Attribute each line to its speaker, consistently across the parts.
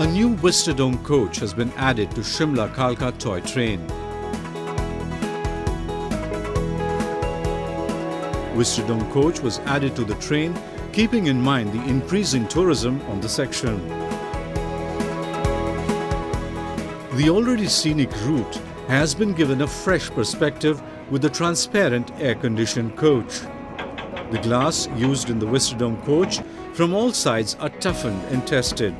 Speaker 1: a new Vistadome coach has been added to Shimla Kalka toy train. Vistadome coach was added to the train, keeping in mind the increasing tourism on the section. The already scenic route has been given a fresh perspective with the transparent air-conditioned coach. The glass used in the Vistadome coach from all sides are toughened and tested.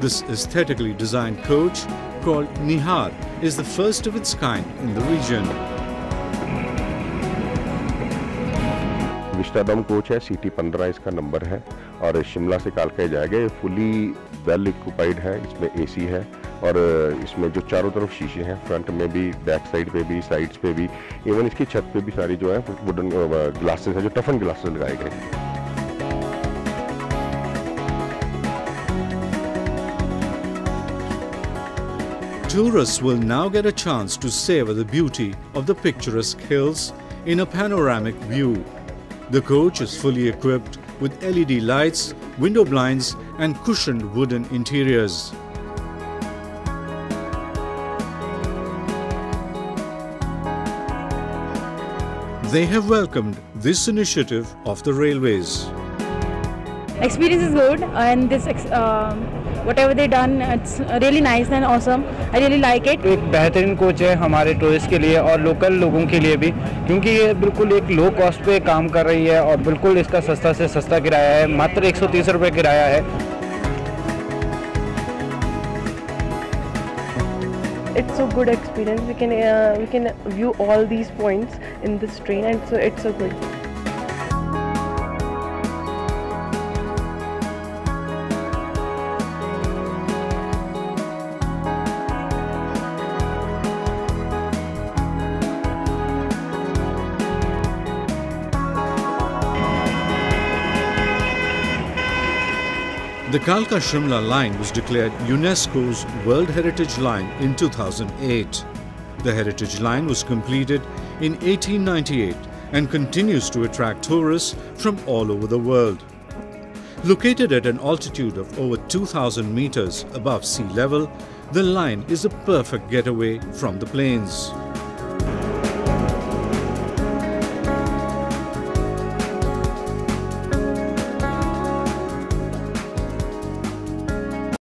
Speaker 1: This aesthetically designed coach, called Nihar, is the first of its kind in the region.
Speaker 2: Vistadome coach है C T पंद्रह इसका number है और शिमला से कालका जाएगा ये fully well equipped है इसमें एसी है और इसमें जो चारों तरफ़ शीशे हैं फ्रंट में भी बैक साइड पे भी साइड्स पे भी इवन इसकी छत पे भी सारी जो है वुडन ग्लासेस हैं जो टफन ग्लासेस लगाए गए हैं
Speaker 1: Tourists will now get a chance to savor the beauty of the picturesque hills in a panoramic view. The coach is fully equipped with LED lights, window blinds and cushioned wooden interiors. They have welcomed this initiative of the railways.
Speaker 3: experience is good and this uh, whatever they done it's really nice and awesome i really like it
Speaker 4: एक बेहतरीन coach है हमारे tourist के लिए और local लोगों के लिए भी क्योंकि ये बिल्कुल एक लो कॉस्ट पे काम कर रही है और बिल्कुल इसका सस्ता से सस्ता किराया है मात्र एक सौ किराया है
Speaker 5: it's a good experience we can uh, we can view all these points in this train and so it's so good
Speaker 1: The Kalka Shimla line was declared UNESCO's World Heritage Line in 2008. The Heritage Line was completed in 1898 and continues to attract tourists from all over the world. Located at an altitude of over 2,000 meters above sea level, the line is a perfect getaway from the plains.